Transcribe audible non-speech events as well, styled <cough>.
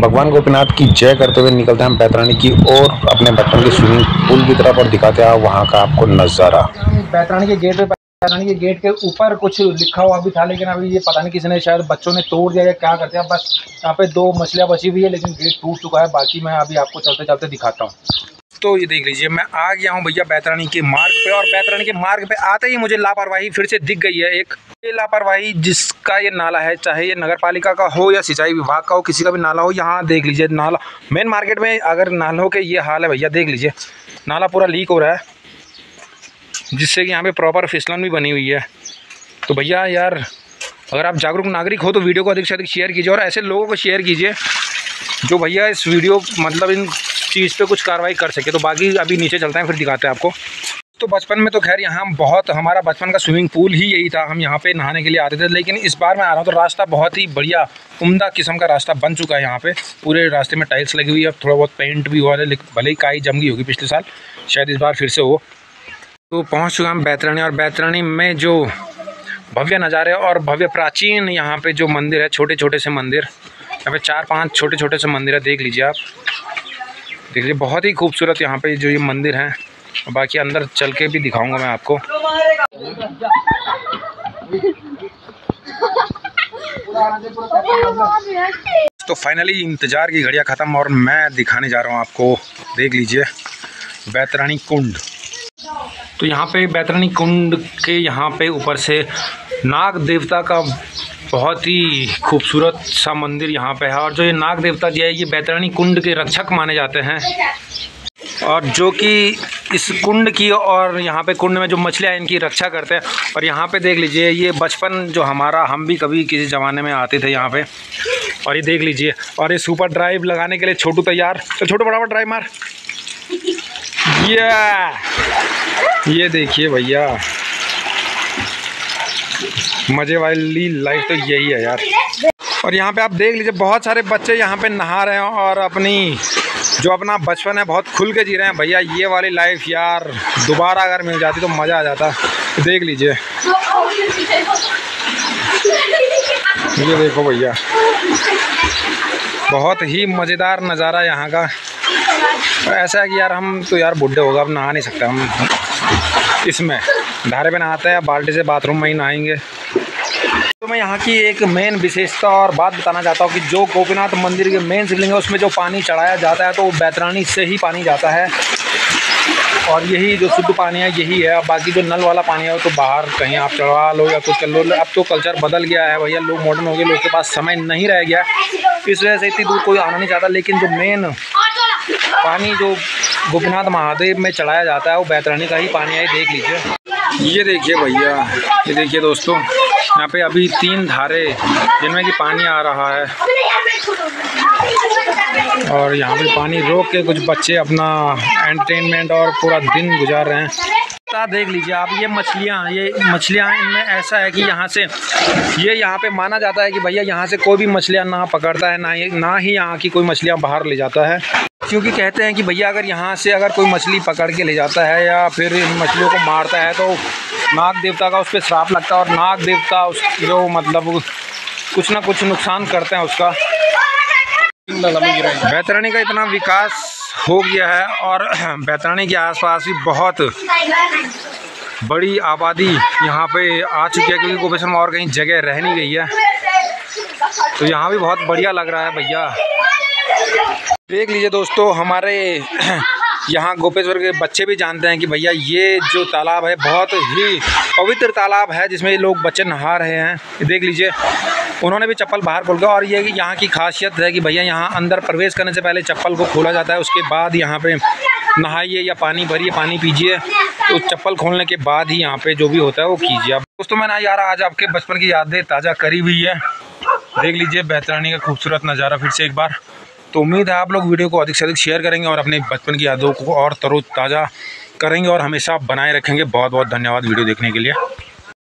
भगवान गोपीनाथ की जय करते हुए निकलते हैं हम बैतरानी की और अपने बचपन के स्विमिंग पूल की तरफ़ और दिखाते हैं वहाँ का आपको नज़ारा। बैतरानी के गेट पे बैतरानी के गेट के ऊपर कुछ लिखा हुआ भी था, लेकिन अभी ये पता नहीं किसी ने शायद बच्चों ने तोड़ दिया या क्या करते हैं। बस यहाँ पे दो मछलियाँ बची हुई है, लेकिन गेट टूट चुका है। बाकी मैं अभी आपको चलते चलते दिखाता हूँ। तो ये देख लीजिए, मैं आ गया हूँ भैया बैतरानी के मार्ग पे और बैतरानी के मार्ग पे आते ही मुझे लापरवाही फिर से दिख गई है एक। ये लापरवाही जिसका ये नाला है, चाहे ये नगर पालिका का हो या सिंचाई विभाग का हो, किसी का भी नाला हो, यहाँ देख लीजिए नाला। मेन मार्केट में अगर नालों के ये हाल है भैया, देख लीजिए, नाला पूरा लीक हो रहा है, जिससे कि यहाँ पे प्रॉपर फिसलन भी बनी हुई है। तो भैया यार, अगर आप जागरूक नागरिक हो तो वीडियो को अधिक से अधिक शेयर कीजिए और ऐसे लोगों को शेयर कीजिए, जो भैया इस वीडियो मतलब इन चीज़ पे कुछ कार्रवाई कर सके तो बाकी अभी नीचे चलते हैं, फिर दिखाते हैं आपको। तो बचपन में तो खैर यहाँ बहुत, हमारा बचपन का स्विमिंग पूल ही यही था, हम यहाँ पे नहाने के लिए आते थे, लेकिन इस बार मैं आ रहा हूँ तो रास्ता बहुत ही बढ़िया, उम्दा किस्म का रास्ता बन चुका है यहाँ पे। पूरे रास्ते में टाइल्स लगी हुई है थोड़ा बहुत पेंट भी हुआ है, लेकिन भले ही काई जम गई होगी पिछले साल, शायद इस बार फिर से हो। तो पहुँच चुका हम बैतरणी, और बैतरणी में जो भव्य नज़ारे और भव्य प्राचीन यहाँ पे जो मंदिर है छोटे छोटे से मंदिर, यहाँ पे चार पाँच छोटे छोटे से मंदिर है, देख लीजिए आप। देख लीजिए बहुत ही खूबसूरत यहाँ पे जो ये मंदिर है। बाकी अंदर चल के भी दिखाऊँगा मैं आपको। तो फाइनली इंतज़ार की घड़ियाँ ख़त्म और मैं दिखाने जा रहा हूँ आपको। देख लीजिए बैतरानी कुंड। तो यहाँ पे बैतरानी कुंड के यहाँ पे ऊपर से नाग देवता का बहुत ही खूबसूरत सा मंदिर यहाँ पे है और जो ये नाग देवता जी है ये बैतरानी कुंड के रक्षक माने जाते हैं। और जो कि इस कुंड की और यहाँ पे कुंड में जो मछलियाँ इनकी रक्षा करते हैं। और यहाँ पे देख लीजिए ये बचपन जो हमारा हम भी कभी किसी ज़माने में आते थे यहाँ पे। और ये देख लीजिए और ये सुपर ड्राइव लगाने के लिए छोटू तैयार। तो छोटू बड़ा बड़ा ड्राइव मार। <laughs> ये ये देखिए भैया। मज़े वाली लाइफ तो यही है यार। और यहाँ पे आप देख लीजिए, बहुत सारे बच्चे यहाँ पे नहा रहे हैं और अपनी, जो अपना बचपन है, बहुत खुल के जी रहे हैं। भैया, ये वाली लाइफ यार, दोबारा अगर मिल जाती तो मज़ा आ जाता। देख लीजिए। ये देखो भैया, बहुत ही मज़ेदार नज़ारा यहाँ का। ऐसा है कि यार हम तो यार बुढ़े होगा अब नहा नहीं सकते हम। इसमें। धारे पे नहाते हैं बाल्टी से बाथरूम में ही नहाएँगे। तो मैं यहाँ की एक मेन विशेषता और बात बताना चाहता हूँ कि जो गोपीनाथ मंदिर के मेन शिवलिंग है, उसमें जो पानी चढ़ाया जाता है तो वो बैतरानी से ही पानी जाता है। और यही जो शुद्ध पानी है, यही है। बाकी जो नल वाला पानी है, वो तो बाहर कहीं आप चढ़वा लो या कुछ कर लो। अब तो कल्चर बदल गया है भैया, लोग मॉडर्न हो गए, लोग के पास समय नहीं रह गया। इस वजह से इतनी दूर कोई आना नहीं चाहता, लेकिन जो मेन पानी जो गोपीनाथ महादेव में चढ़ाया जाता है वो बैतरानी का ही पानी है देख लीजिए। ये देखिए भैया ये देखिए दोस्तों यहाँ पे अभी तीन धारे जिनमें कि पानी आ रहा है। और यहाँ पे पानी रोक के कुछ बच्चे अपना एंटरटेनमेंट और पूरा दिन गुजार रहे हैं। देख लीजिए आप ये मछलियाँ ये मछलियाँ इनमें ऐसा है कि यहाँ से ये यहाँ पे माना जाता है कि भैया यहाँ से कोई भी मछलियाँ ना पकड़ता है ना ही ना ही यहाँ की कोई मछलियाँ बाहर ले जाता है। क्योंकि कहते हैं कि भैया, अगर यहाँ से अगर कोई मछली पकड़ के ले जाता है या फिर इन मछलियों को मारता है तो नाग देवता का उस पर श्राप लगता है और नाग देवता उस जो मतलब कुछ ना कुछ नुकसान करते हैं उसका। बैतरणी का इतना विकास हो गया है और <clears throat> बैतरणी के आसपास भी बहुत बड़ी आबादी यहाँ पे आ चुकी है, क्योंकि गोपेश्वर में और कहीं जगह रह नहीं गई है। तो यहाँ भी बहुत बढ़िया लग रहा है भैया। देख लीजिए दोस्तों, हमारे <clears throat> यहाँ गोपेश्वर के बच्चे भी जानते हैं कि भैया ये जो तालाब है, बहुत ही पवित्र तालाब है, जिसमें लोग बच्चे नहा रहे हैं। देख लीजिए, उन्होंने भी चप्पल बाहर खोल और ये यहाँ की खासियत है कि भैया यहाँ अंदर प्रवेश करने से पहले चप्पल को खोला जाता है, उसके बाद यहाँ पे नहाइए या पानी भरिए, पानी पीजिए तो चप्पल खोलने के बाद ही यहाँ पे जो भी होता है वो कीजिए। आप दोस्तों मैंने यार आज आपके बचपन की यादें ताज़ा करी हुई है। देख लीजिए, बेहतरानी का खूबसूरत नज़ारा फिर से एक बार। तो उम्मीद है आप लोग वीडियो को अधिक से अधिक शेयर करेंगे और अपने बचपन की यादों को और तरोताज़ा करेंगे और हमेशा बनाए रखेंगे। बहुत बहुत धन्यवाद वीडियो देखने के लिए।